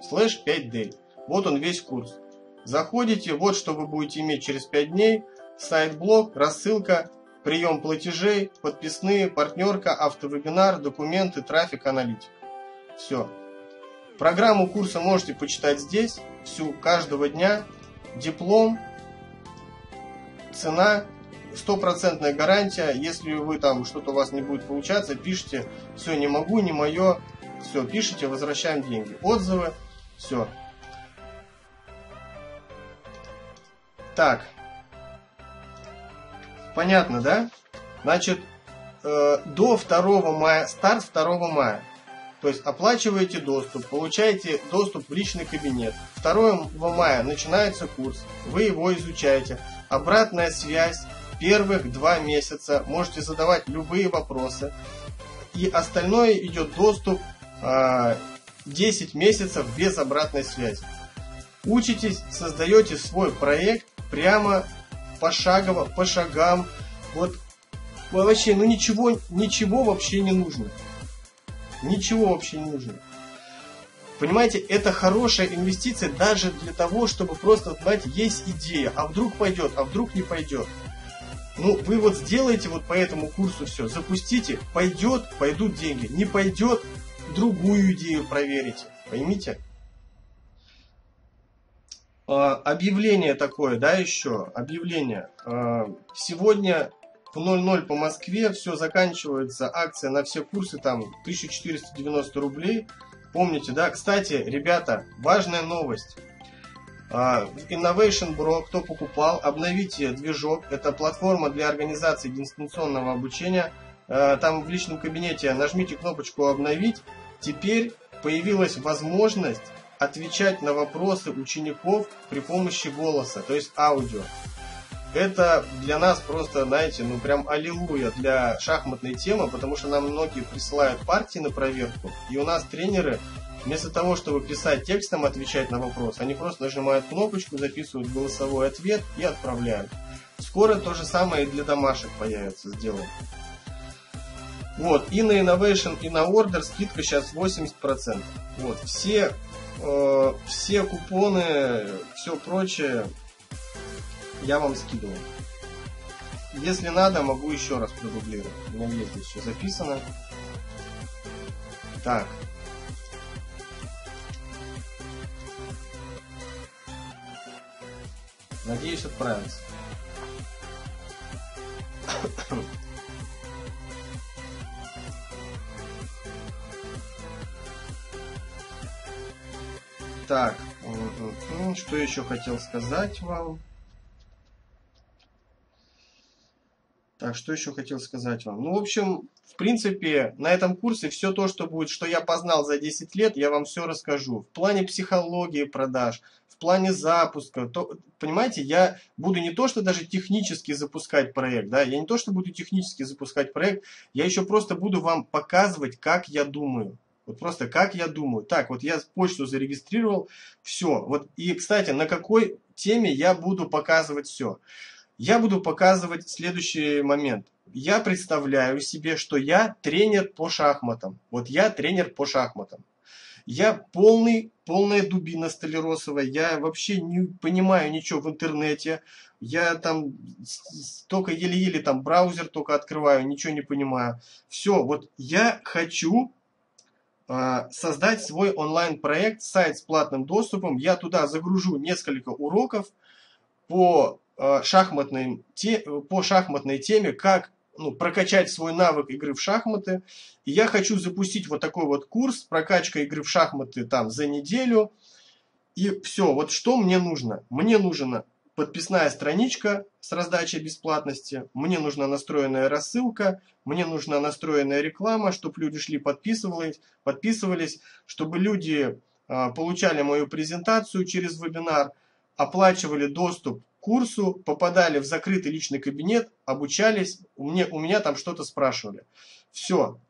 слэш 5day. Вот он весь курс. Заходите, вот что вы будете иметь через 5 дней. Сайт-блог, рассылка, прием платежей, подписные, партнерка, автовебинар, документы, трафик, аналитика. Все. Программу курса можете почитать здесь, всю, каждого дня. Диплом, цена, стопроцентная гарантия. Если вы там что-то у вас не будет получаться, пишите, все, не могу, не мое, все, пишите, возвращаем деньги. Отзывы, все. Так. Понятно, да? Значит, э, до 2 мая, старт 2 мая. То есть оплачиваете доступ, получаете доступ в личный кабинет. 2 мая начинается курс, вы его изучаете. Обратная связь первых два месяца, можете задавать любые вопросы. И остальное идет доступ э, 10 месяцев без обратной связи. Учитесь, создаете свой проект, прямо пошагово, по шагам. Вот вообще, ну ничего, ничего вообще не нужно. Ничего вообще не нужно. Понимаете, это хорошая инвестиция даже для того, чтобы просто, знаете, есть идея, а вдруг пойдет, а вдруг не пойдет. Ну, вы вот сделаете вот по этому курсу все, запустите, пойдет, пойдут деньги, не пойдет, другую идею проверите. Поймите? А, объявление такое, да, еще, объявление. А, сегодня в 00 по Москве все заканчивается, акция на все курсы, там 1490 рублей. Помните, да? Кстати, ребята, важная новость. А, Innovation Bro, кто покупал, обновите движок. Это платформа для организации дистанционного обучения. Там в личном кабинете нажмите кнопочку «Обновить». Теперь появилась возможность отвечать на вопросы учеников при помощи голоса, то есть аудио. Это для нас просто, знаете, ну прям аллилуйя для шахматной темы, потому что нам многие присылают партии на проверку, и у нас тренеры вместо того, чтобы писать текстом, отвечать на вопрос, они просто нажимают кнопочку, записывают голосовой ответ и отправляют. Скоро то же самое и для домашек появится, сделаем. Вот, и на Innovation, и на Order скидка сейчас 80%. Вот, все э, все купоны, все прочее я вам скидывал. Если надо, могу еще раз продублировать. У меня есть здесь все записано. Так. Надеюсь, отправится. Так, что еще хотел сказать вам? Так, что еще хотел сказать вам? Ну, в общем, в принципе, на этом курсе все то, что будет, что я познал за 10 лет, я вам все расскажу. В плане психологии продаж, в плане запуска. То, понимаете, я буду не то, что даже технически запускать проект, да, я не то, что буду технически запускать проект, я еще просто буду вам показывать, как я думаю. Вот просто как я думаю. Так, вот я почту зарегистрировал, все. Вот и, кстати, на какой теме я буду показывать все. Я буду показывать следующий момент. Я представляю себе, что я тренер по шахматам. Вот я тренер по шахматам. Я полный, полная дубина столяросовая. Я вообще не понимаю ничего в интернете. Я там только еле-еле там браузер только открываю, ничего не понимаю. Все, вот я хочу создать свой онлайн-проект, сайт с платным доступом. Я туда загружу несколько уроков по а, шахматной, по шахматной теме, как ну, прокачать свой навык игры в шахматы. И я хочу запустить вот такой вот курс, прокачка игры в шахматы там за неделю. И все, вот что мне нужно? Мне нужно подписная страничка с раздачей бесплатности, мне нужна настроенная рассылка, мне нужна настроенная реклама, чтобы люди шли подписывались, подписывались чтобы люди а, получали мою презентацию через вебинар, оплачивали доступ к курсу, попадали в закрытый личный кабинет, обучались, у меня, у меня там что-то спрашивали. Все.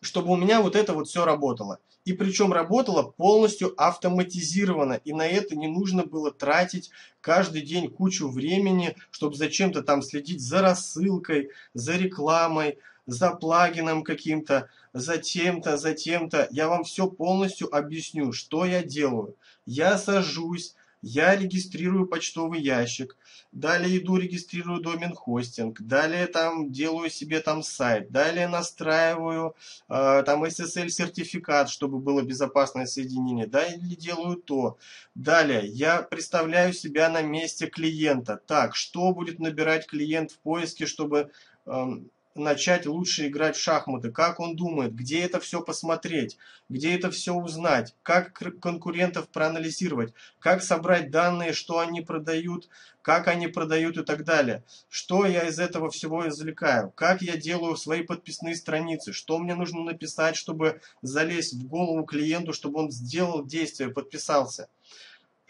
Чтобы у меня вот это вот все работало. И причем работала полностью автоматизированно. И на это не нужно было тратить каждый день кучу времени, чтобы зачем-то там следить за рассылкой, за рекламой, за плагином каким-то, за тем-то, за тем-то. Я вам все полностью объясню, что я делаю. Я сажусь, я регистрирую почтовый ящик, далее иду регистрирую домен хостинг, далее там делаю себе там сайт, далее настраиваю э, там SSL сертификат, чтобы было безопасное соединение, далее делаю то. Далее я представляю себя на месте клиента. Так, что будет набирать клиент в поиске, чтобы э, начать лучше играть в шахматы, как он думает, где это все посмотреть, где это все узнать, как конкурентов проанализировать, как собрать данные, что они продают, как они продают и так далее. Что я из этого всего извлекаю, как я делаю свои подписные страницы, что мне нужно написать, чтобы залезть в голову клиенту, чтобы он сделал действие, подписался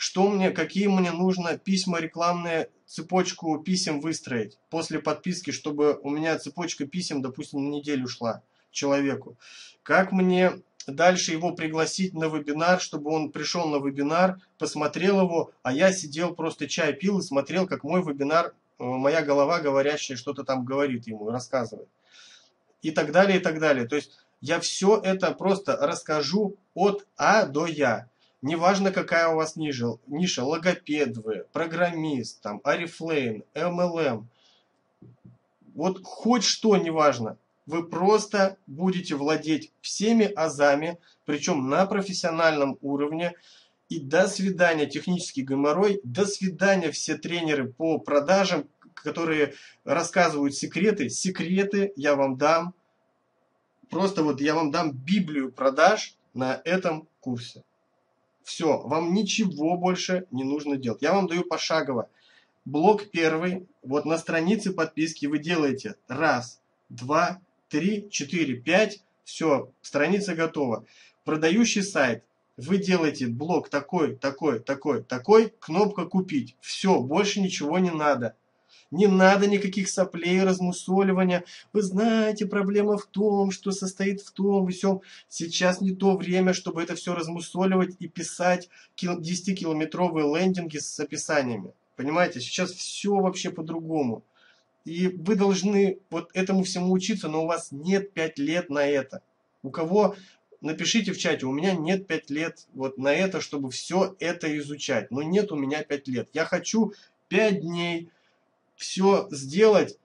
что мне, какие мне нужно письма рекламные, цепочку писем выстроить после подписки, чтобы у меня цепочка писем, допустим, на неделю шла человеку. Как мне дальше его пригласить на вебинар, чтобы он пришел на вебинар, посмотрел его, а я сидел просто чай пил и смотрел, как мой вебинар, э, моя голова говорящая что-то там говорит ему, рассказывает. И так далее, и так далее. То есть я все это просто расскажу от А до Я. Неважно, какая у вас ниша, ниша логопед вы, программист, там, Арифлейм, MLM. Вот хоть что, неважно. Вы просто будете владеть всеми азами, причем на профессиональном уровне. И до свидания технический геморрой, до свидания все тренеры по продажам, которые рассказывают секреты. Секреты я вам дам. Просто вот я вам дам Библию продаж на этом курсе. Все, вам ничего больше не нужно делать. Я вам даю пошагово. Блок первый, вот на странице подписки вы делаете раз, два, три, четыре, пять. Все, страница готова. Продающий сайт. Вы делаете блок такой, такой, такой, такой, кнопка купить. Все, больше ничего не надо. Не надо никаких соплей, размусоливания. Вы знаете, проблема в том, что состоит в том и всем. Сейчас не то время, чтобы это все размусоливать и писать 10-километровые лендинги с описаниями. Понимаете, сейчас все вообще по-другому. И вы должны вот этому всему учиться, но у вас нет 5 лет на это. У кого напишите в чате, у меня нет 5 лет вот на это, чтобы все это изучать. Но нет у меня 5 лет. Я хочу 5 дней все сделать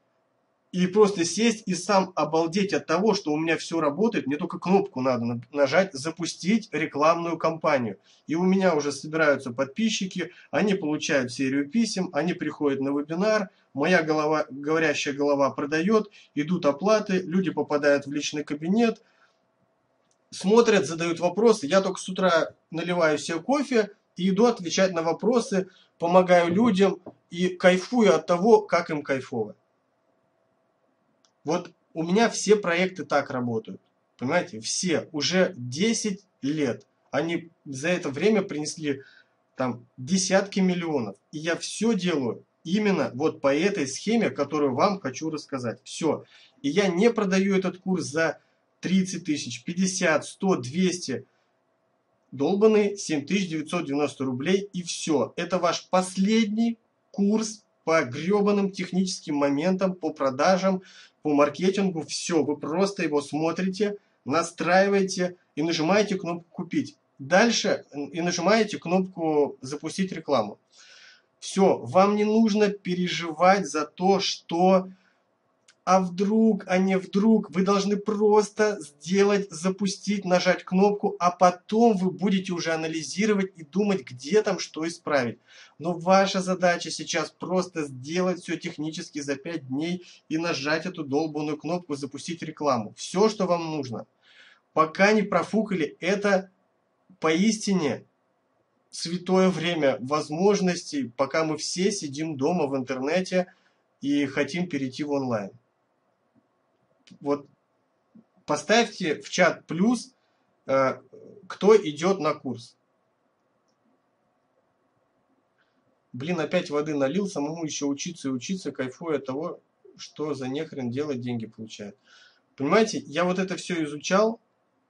и просто сесть и сам обалдеть от того, что у меня все работает, мне только кнопку надо нажать «Запустить рекламную кампанию». И у меня уже собираются подписчики, они получают серию писем, они приходят на вебинар, моя голова, говорящая голова продает, идут оплаты, люди попадают в личный кабинет, смотрят, задают вопросы. Я только с утра наливаю себе кофе и иду отвечать на вопросы, помогаю людям и кайфую от того, как им кайфово. Вот у меня все проекты так работают. Понимаете, все. Уже 10 лет. Они за это время принесли там десятки миллионов. И я все делаю именно вот по этой схеме, которую вам хочу рассказать. Все. И я не продаю этот курс за 30 тысяч, 50, 100, 200 долбанные 7990 рублей и все. Это ваш последний курс по гребаным техническим моментам, по продажам, по маркетингу. Все, вы просто его смотрите, настраиваете и нажимаете кнопку «Купить». Дальше и нажимаете кнопку «Запустить рекламу». Все, вам не нужно переживать за то, что а вдруг, а не вдруг. Вы должны просто сделать, запустить, нажать кнопку, а потом вы будете уже анализировать и думать, где там что исправить. Но ваша задача сейчас просто сделать все технически за 5 дней и нажать эту долбанную кнопку «Запустить рекламу». Все, что вам нужно. Пока не профукали, это поистине святое время возможностей, пока мы все сидим дома в интернете и хотим перейти в онлайн вот поставьте в чат плюс, э, кто идет на курс. Блин, опять воды налил, самому еще учиться и учиться, кайфуя от того, что за нехрен делать, деньги получает. Понимаете, я вот это все изучал,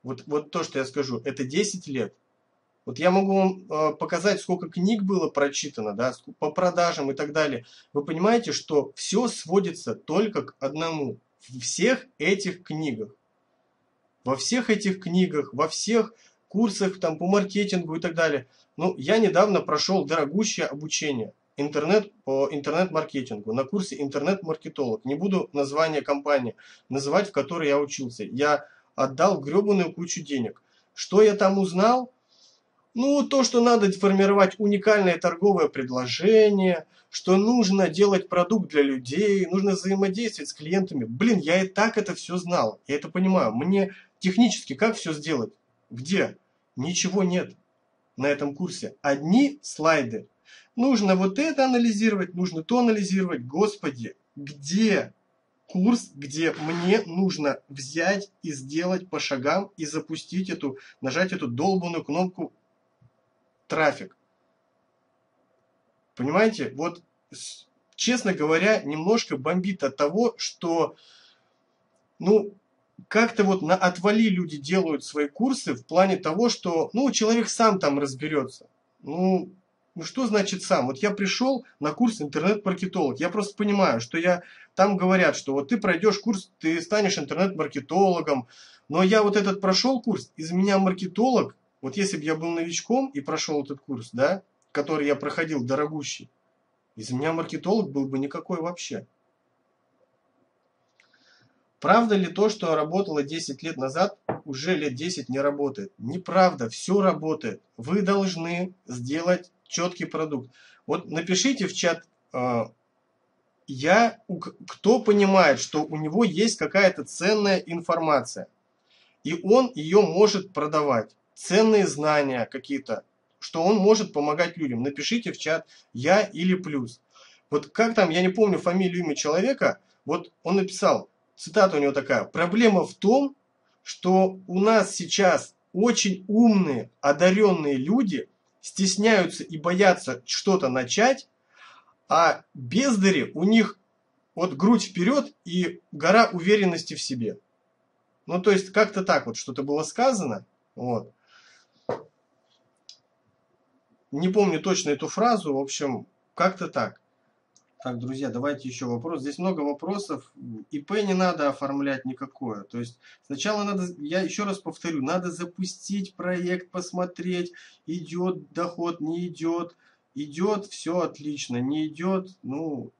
вот, вот то, что я скажу, это 10 лет. Вот я могу вам э, показать, сколько книг было прочитано, да, по продажам и так далее. Вы понимаете, что все сводится только к одному в всех этих книгах. Во всех этих книгах, во всех курсах там, по маркетингу и так далее. Ну, я недавно прошел дорогущее обучение интернет по интернет-маркетингу на курсе интернет-маркетолог. Не буду название компании называть, в которой я учился. Я отдал гребаную кучу денег. Что я там узнал? Ну, то, что надо формировать уникальное торговое предложение, что нужно делать продукт для людей, нужно взаимодействовать с клиентами. Блин, я и так это все знал, я это понимаю. Мне технически как все сделать? Где? Ничего нет на этом курсе. Одни слайды. Нужно вот это анализировать, нужно то анализировать. Господи, где курс, где мне нужно взять и сделать по шагам и запустить эту, нажать эту долбанную кнопку трафик. Понимаете? Вот, честно говоря, немножко бомбит от того, что, ну, как-то вот на отвали люди делают свои курсы в плане того, что, ну, человек сам там разберется. Ну, ну что значит сам? Вот я пришел на курс интернет-маркетолог. Я просто понимаю, что я там говорят, что вот ты пройдешь курс, ты станешь интернет-маркетологом. Но я вот этот прошел курс, из меня маркетолог, вот если бы я был новичком и прошел этот курс, да, который я проходил дорогущий, из меня маркетолог был бы никакой вообще. Правда ли то, что работало 10 лет назад, уже лет 10 не работает? Неправда, все работает. Вы должны сделать четкий продукт. Вот напишите в чат, а, я, кто понимает, что у него есть какая-то ценная информация, и он ее может продавать ценные знания какие-то, что он может помогать людям. Напишите в чат «Я» или «плюс». Вот как там, я не помню фамилию имя человека, вот он написал, цитата у него такая, «Проблема в том, что у нас сейчас очень умные, одаренные люди стесняются и боятся что-то начать, а бездари у них вот грудь вперед и гора уверенности в себе. Ну, то есть, как-то так вот что-то было сказано. Вот. Не помню точно эту фразу, в общем, как-то так. Так, друзья, давайте еще вопрос. Здесь много вопросов. ИП не надо оформлять никакое. То есть сначала надо, я еще раз повторю, надо запустить проект, посмотреть, идет доход, не идет. Идет, все отлично. Не идет, ну,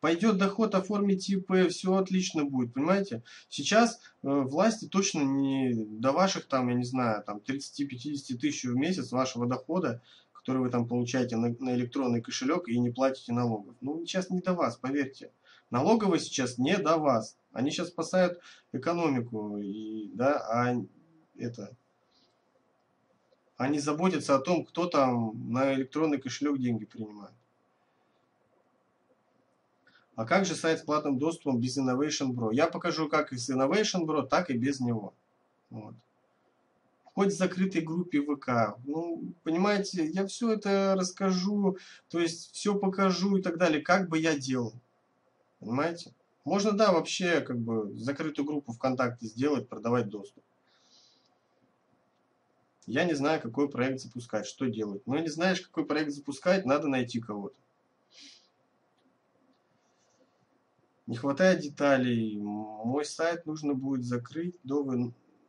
пойдет доход, оформить ИП, все отлично будет, понимаете? Сейчас э, власти точно не до ваших там, я не знаю, там 30-50 тысяч в месяц вашего дохода которые вы там получаете на, на электронный кошелек и не платите налогов. Ну, сейчас не до вас, поверьте. Налоговые сейчас не до вас. Они сейчас спасают экономику, и, да, а это, они заботятся о том, кто там на электронный кошелек деньги принимает. А как же сайт с платным доступом без Innovation Bro? Я покажу как и с Innovation Bro, так и без него. Вот хоть в закрытой группе ВК. Ну, понимаете, я все это расскажу, то есть все покажу и так далее, как бы я делал. Понимаете? Можно, да, вообще как бы закрытую группу ВКонтакте сделать, продавать доступ. Я не знаю, какой проект запускать, что делать. Но не знаешь, какой проект запускать, надо найти кого-то. Не хватает деталей. Мой сайт нужно будет закрыть до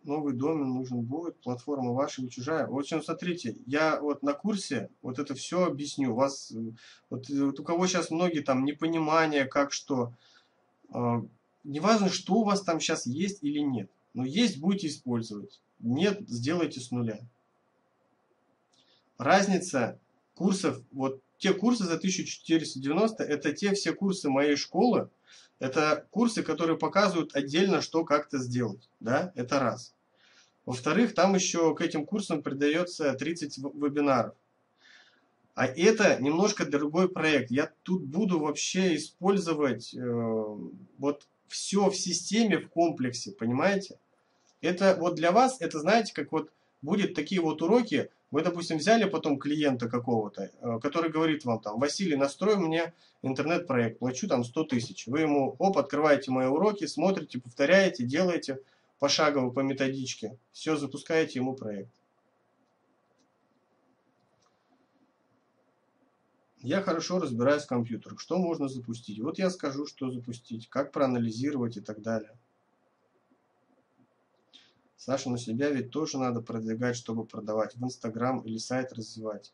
новый домен нужен будет, платформа ваша или чужая. В общем, смотрите, я вот на курсе вот это все объясню. У вас, вот, вот у кого сейчас многие там непонимание, как что, э, неважно, что у вас там сейчас есть или нет. Но есть, будете использовать. Нет, сделайте с нуля. Разница курсов, вот те курсы за 1490, это те все курсы моей школы, это курсы, которые показывают отдельно, что как-то сделать. Да? Это раз. Во-вторых, там еще к этим курсам придается 30 вебинаров. А это немножко другой проект. Я тут буду вообще использовать э, вот все в системе, в комплексе, понимаете? Это вот для вас, это знаете, как вот будет такие вот уроки, вы, допустим, взяли потом клиента какого-то, э, который говорит вам там, Василий, настрой мне интернет-проект, плачу там 100 тысяч. Вы ему, оп, открываете мои уроки, смотрите, повторяете, делаете – пошагово по методичке. Все, запускаете ему проект. Я хорошо разбираюсь в компьютерах. Что можно запустить? Вот я скажу, что запустить, как проанализировать и так далее. Саша, на себя ведь тоже надо продвигать, чтобы продавать. В Инстаграм или сайт развивать.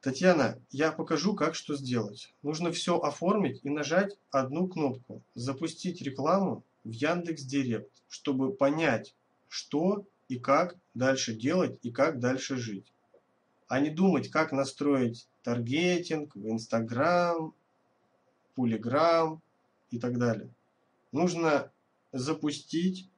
Татьяна, я покажу, как что сделать. Нужно все оформить и нажать одну кнопку. Запустить рекламу в Яндекс Директ, чтобы понять, что и как дальше делать и как дальше жить. А не думать, как настроить таргетинг в Инстаграм, Пулиграм и так далее. Нужно запустить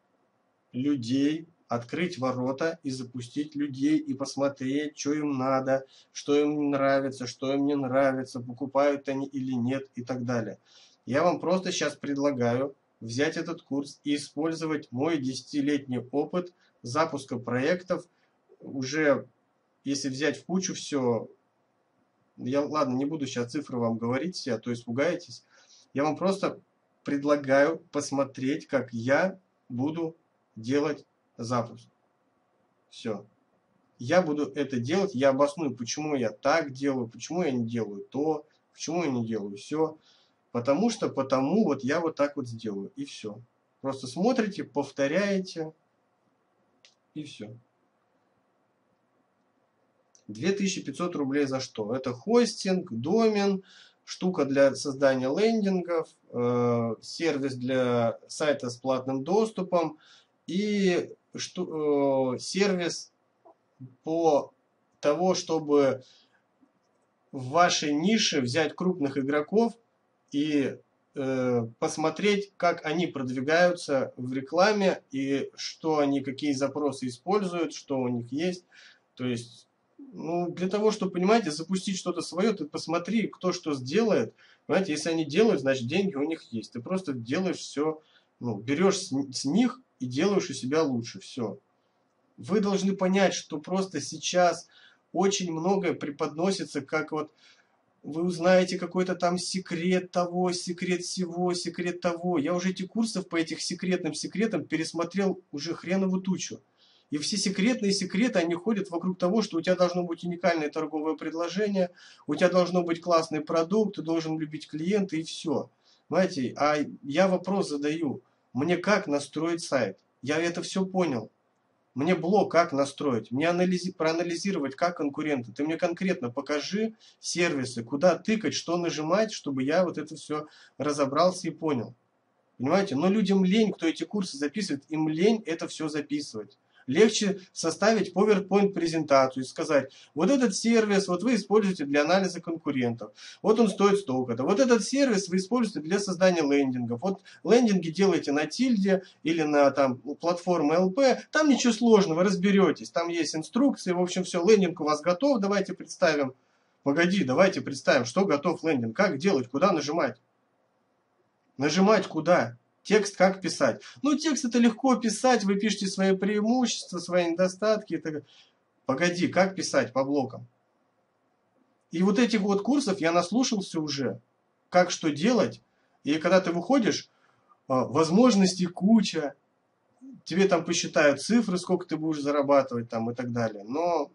людей открыть ворота и запустить людей и посмотреть, что им надо, что им нравится, что им не нравится, покупают они или нет и так далее. Я вам просто сейчас предлагаю взять этот курс и использовать мой десятилетний опыт запуска проектов. Уже, если взять в кучу все, я, ладно, не буду сейчас цифры вам говорить все, а то испугаетесь. Я вам просто предлагаю посмотреть, как я буду делать запуск. Все. Я буду это делать, я обосную, почему я так делаю, почему я не делаю то, почему я не делаю все. Потому что, потому вот я вот так вот сделаю, и все. Просто смотрите, повторяете, и все. 2500 рублей за что? Это хостинг, домен, штука для создания лендингов, э, сервис для сайта с платным доступом и что, э, сервис по того, чтобы в вашей нише взять крупных игроков и э, посмотреть, как они продвигаются в рекламе и что они, какие запросы используют, что у них есть. То есть, ну, для того, чтобы, понимаете, запустить что-то свое, ты посмотри, кто что сделает. Понимаете, если они делают, значит, деньги у них есть. Ты просто делаешь все, ну, берешь с, с них и делаешь у себя лучше. Все. Вы должны понять, что просто сейчас очень многое преподносится, как вот вы узнаете какой-то там секрет того, секрет всего, секрет того. Я уже эти курсов по этих секретным секретам пересмотрел уже хреновую тучу. И все секретные секреты, они ходят вокруг того, что у тебя должно быть уникальное торговое предложение, у тебя должно быть классный продукт, ты должен любить клиента и все. Понимаете, а я вопрос задаю, мне как настроить сайт? Я это все понял. Мне блог как настроить, мне анализи, проанализировать, как конкуренты. Ты мне конкретно покажи сервисы, куда тыкать, что нажимать, чтобы я вот это все разобрался и понял. Понимаете? Но людям лень, кто эти курсы записывает, им лень это все записывать. Легче составить PowerPoint презентацию и сказать, вот этот сервис вот вы используете для анализа конкурентов, вот он стоит столько-то, вот этот сервис вы используете для создания лендингов, вот лендинги делаете на тильде или на там платформе LP, там ничего сложного, разберетесь, там есть инструкции, в общем все, лендинг у вас готов, давайте представим. Погоди, давайте представим, что готов лендинг, как делать, куда нажимать. Нажимать куда? Текст как писать? Ну, текст это легко писать, вы пишете свои преимущества, свои недостатки. Это... Погоди, как писать по блокам? И вот этих вот курсов я наслушался уже. Как что делать. И когда ты выходишь, а, возможностей куча. Тебе там посчитают цифры, сколько ты будешь зарабатывать там и так далее. Но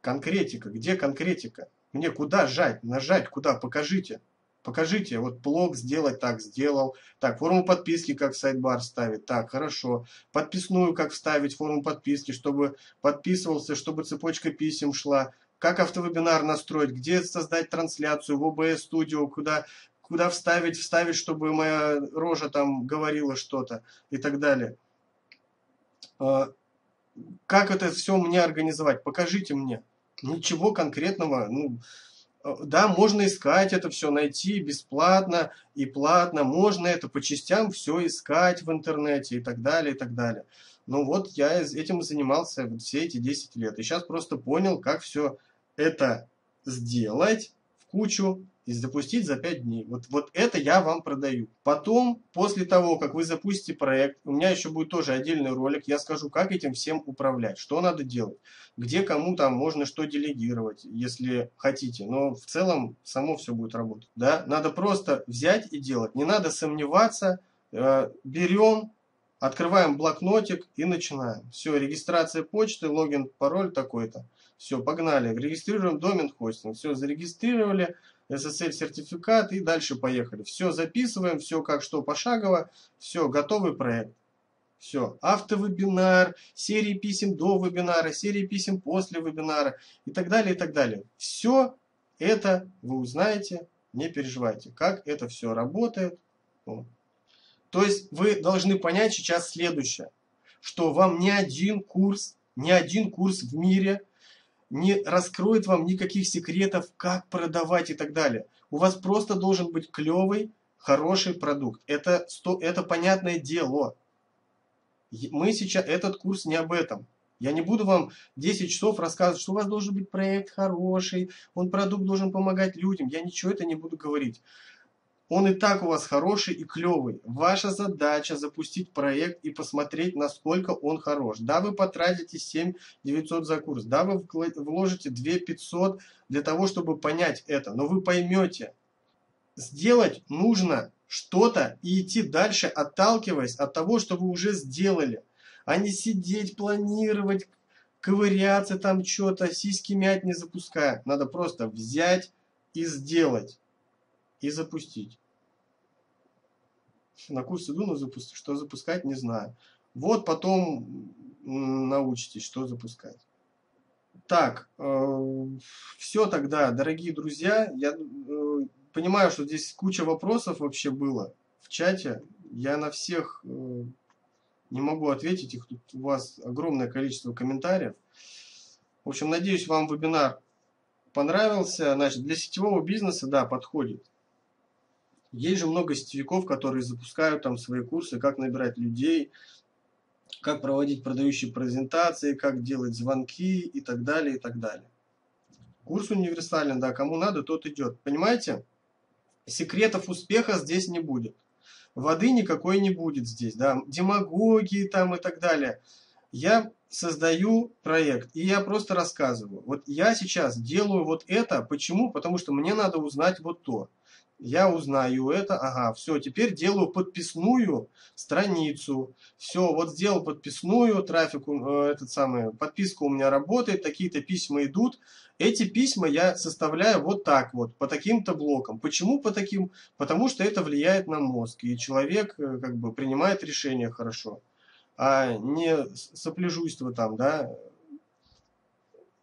конкретика, где конкретика? Мне куда жать, нажать, куда, покажите. Покажите, вот блог сделать так, сделал. Так, форму подписки как сайт-бар ставить. Так, хорошо. Подписную как вставить, форму подписки, чтобы подписывался, чтобы цепочка писем шла. Как автовебинар настроить, где создать трансляцию в OBS Studio, куда, куда вставить, вставить, чтобы моя рожа там говорила что-то и так далее. А, как это все мне организовать? Покажите мне. Ничего конкретного, ну, да, можно искать это все, найти бесплатно и платно, можно это по частям все искать в интернете и так далее, и так далее. Ну вот я этим занимался все эти 10 лет. И сейчас просто понял, как все это сделать в кучу и запустить за 5 дней. Вот, вот это я вам продаю. Потом, после того, как вы запустите проект, у меня еще будет тоже отдельный ролик, я скажу, как этим всем управлять, что надо делать, где кому там можно что делегировать, если хотите. Но в целом само все будет работать. Да? Надо просто взять и делать. Не надо сомневаться. Э, берем, Открываем блокнотик и начинаем. Все, регистрация почты, логин, пароль такой-то. Все, погнали. Регистрируем домен хостинг. Все, зарегистрировали. SSL сертификат и дальше поехали. Все записываем, все как что пошагово. Все, готовый проект. Все, автовебинар, серии писем до вебинара, серии писем после вебинара и так далее, и так далее. Все это вы узнаете, не переживайте, как это все работает. То есть вы должны понять сейчас следующее, что вам ни один курс, ни один курс в мире не раскроет вам никаких секретов, как продавать и так далее. У вас просто должен быть клевый, хороший продукт. Это, это понятное дело. Мы сейчас, этот курс не об этом. Я не буду вам 10 часов рассказывать, что у вас должен быть проект хороший, он продукт должен помогать людям. Я ничего это не буду говорить. Он и так у вас хороший и клевый. Ваша задача запустить проект и посмотреть, насколько он хорош. Да, вы потратите 7 900 за курс. Да, вы вложите 2 500 для того, чтобы понять это. Но вы поймете, сделать нужно что-то и идти дальше, отталкиваясь от того, что вы уже сделали. А не сидеть, планировать, ковыряться там что-то, сиськи мять не запуская. Надо просто взять и сделать и запустить. На курс иду, но запуск... что запускать не знаю. Вот потом научитесь, что запускать. Так, э, все тогда, дорогие друзья. Я э, понимаю, что здесь куча вопросов вообще было в чате. Я на всех э, не могу ответить, их тут у вас огромное количество комментариев. В общем, надеюсь, вам вебинар понравился. Значит, для сетевого бизнеса, да, подходит. Есть же много сетевиков, которые запускают там свои курсы, как набирать людей, как проводить продающие презентации, как делать звонки и так далее, и так далее. Курс универсален, да, кому надо, тот идет. Понимаете? Секретов успеха здесь не будет. Воды никакой не будет здесь, да, демагогии там и так далее. Я создаю проект, и я просто рассказываю. Вот я сейчас делаю вот это, почему? Потому что мне надо узнать вот то я узнаю это, ага, все, теперь делаю подписную страницу, все, вот сделал подписную, трафик, э, этот самый, подписка у меня работает, такие-то письма идут, эти письма я составляю вот так вот, по таким-то блокам. Почему по таким? Потому что это влияет на мозг, и человек э, как бы принимает решение хорошо, а не сопляжуйство там, да,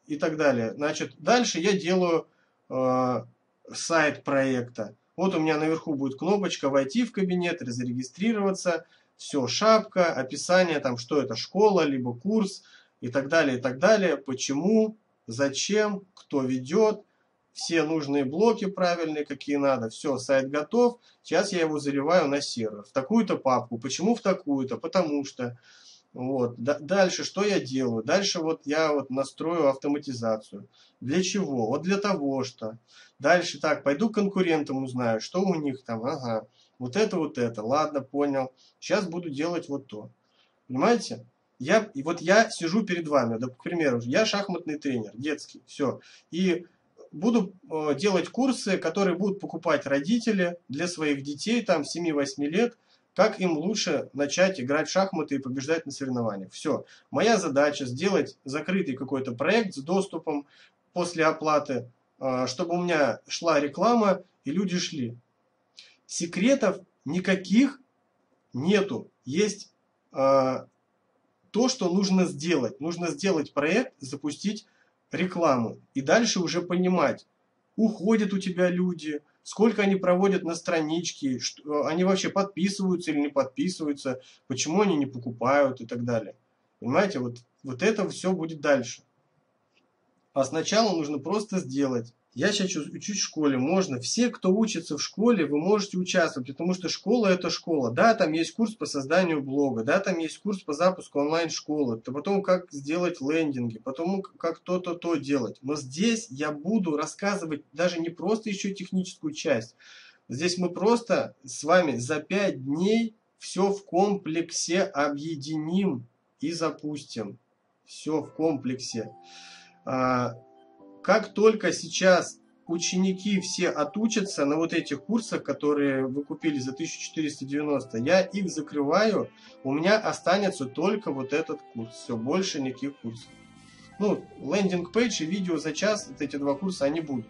и так далее. Значит, дальше я делаю э, сайт проекта. Вот у меня наверху будет кнопочка «Войти в кабинет», «Зарегистрироваться». Все, шапка, описание, там, что это школа, либо курс и так далее, и так далее. Почему, зачем, кто ведет, все нужные блоки правильные, какие надо. Все, сайт готов. Сейчас я его заливаю на сервер. В такую-то папку. Почему в такую-то? Потому что вот. Дальше что я делаю? Дальше вот я вот настрою автоматизацию. Для чего? Вот для того, что. Дальше так, пойду к конкурентам узнаю, что у них там. Ага, вот это, вот это. Ладно, понял. Сейчас буду делать вот то. Понимаете? Я, и вот я сижу перед вами, да, к примеру, я шахматный тренер, детский, все. И буду э, делать курсы, которые будут покупать родители для своих детей, там, 7-8 лет, как им лучше начать играть в шахматы и побеждать на соревнованиях. Все. Моя задача сделать закрытый какой-то проект с доступом после оплаты, а, чтобы у меня шла реклама и люди шли. Секретов никаких нету. Есть а, то, что нужно сделать. Нужно сделать проект, запустить рекламу. И дальше уже понимать, уходят у тебя люди, сколько они проводят на страничке, что, они вообще подписываются или не подписываются, почему они не покупают и так далее. Понимаете, вот, вот это все будет дальше. А сначала нужно просто сделать. Я сейчас учусь в школе, можно. Все, кто учится в школе, вы можете участвовать, потому что школа это школа. Да, там есть курс по созданию блога, да, там есть курс по запуску онлайн-школы, потом как сделать лендинги, потом как то-то то делать. Но здесь я буду рассказывать даже не просто еще техническую часть. Здесь мы просто с вами за 5 дней все в комплексе объединим и запустим. Все в комплексе. Как только сейчас ученики все отучатся на вот этих курсах, которые вы купили за 1490, я их закрываю, у меня останется только вот этот курс, все, больше никаких курсов. Ну, landing page и видео за час, вот эти два курса, они будут.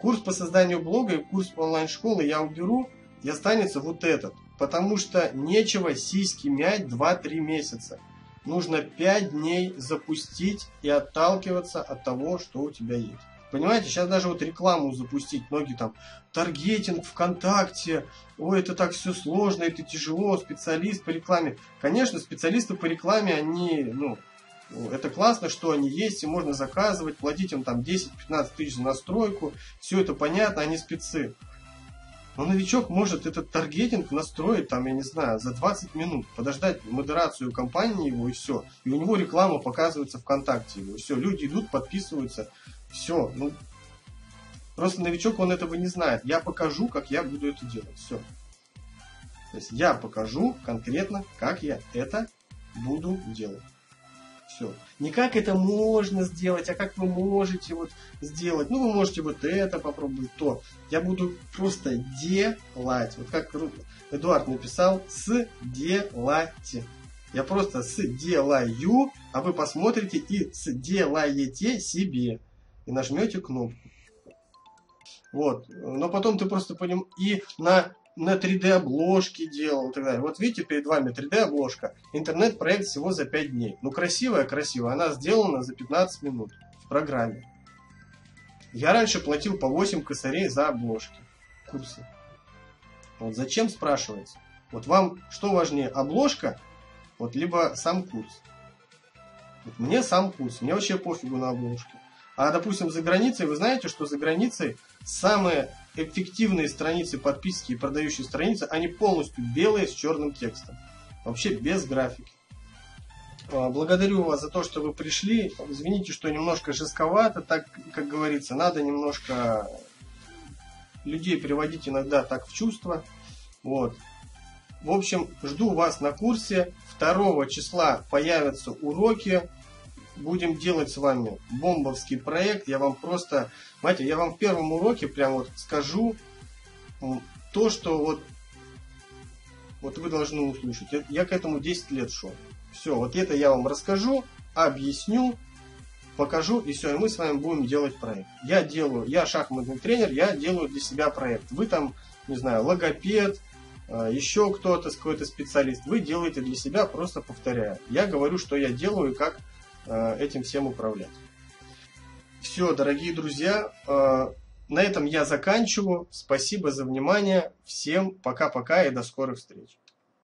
Курс по созданию блога и курс онлайн-школы я уберу, и останется вот этот. Потому что нечего сиськи мять 2-3 месяца. Нужно 5 дней запустить и отталкиваться от того, что у тебя есть. Понимаете, сейчас даже вот рекламу запустить, многие там, таргетинг ВКонтакте, ой, это так все сложно, это тяжело, специалист по рекламе. Конечно, специалисты по рекламе, они, ну, это классно, что они есть, и можно заказывать, платить им там 10-15 тысяч за настройку, все это понятно, они спецы. Но новичок может этот таргетинг настроить, там, я не знаю, за 20 минут, подождать модерацию компании его и все. И у него реклама показывается ВКонтакте его. Все, люди идут, подписываются. Все. Ну, просто новичок, он этого не знает. Я покажу, как я буду это делать. Все. То есть я покажу конкретно, как я это буду делать. Все. Не как это можно сделать, а как вы можете вот сделать. Ну, вы можете вот это попробовать, то. Я буду просто делать. Вот как Эдуард написал, с делать. Я просто с делаю, а вы посмотрите и с делаете себе. И нажмете кнопку. Вот. Но потом ты просто поним... И на на 3D-обложке делал и так далее. Вот видите, перед вами 3D-обложка. Интернет-проект всего за 5 дней. Ну, красивая, красивая. Она сделана за 15 минут в программе. Я раньше платил по 8 косарей за обложки. Курсы. Вот зачем, спрашивается? Вот вам что важнее, обложка, вот либо сам курс? Вот мне сам курс, мне вообще пофигу на обложке. А, допустим, за границей, вы знаете, что за границей самые эффективные страницы подписки и продающие страницы, они полностью белые с черным текстом. Вообще без графики. А, благодарю вас за то, что вы пришли. Извините, что немножко жестковато, так как говорится. Надо немножко людей приводить иногда так в чувство. Вот. В общем, жду вас на курсе. 2 числа появятся уроки будем делать с вами бомбовский проект. Я вам просто, знаете, я вам в первом уроке прям вот скажу то, что вот, вот вы должны услышать. Я, я к этому 10 лет шел. Все, вот это я вам расскажу, объясню, покажу, и все, и мы с вами будем делать проект. Я делаю, я шахматный тренер, я делаю для себя проект. Вы там, не знаю, логопед, а, еще кто-то, какой-то специалист, вы делаете для себя, просто повторяя. Я говорю, что я делаю и как Э, этим всем управлять. Все, дорогие друзья, э, на этом я заканчиваю. Спасибо за внимание. Всем пока-пока и до скорых встреч.